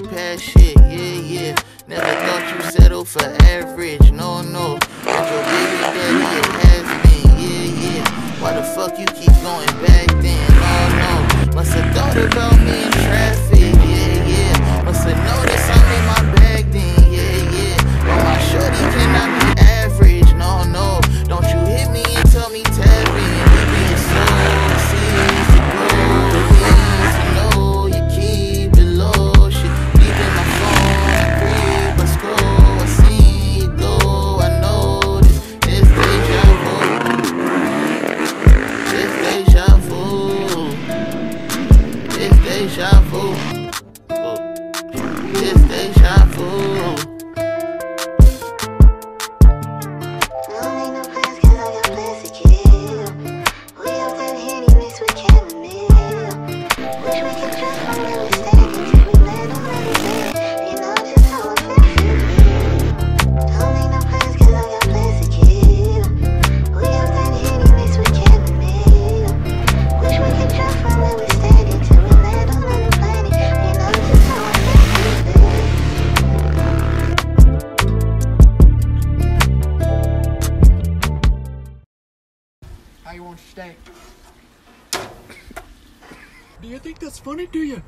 my past shit, yeah, yeah. Never thought you settle for average, no, no. But your baby daddy it has been, yeah, yeah. Why the fuck you keep going back then? No, no. Must have thought it How you want your steak? Do you think that's funny, do you?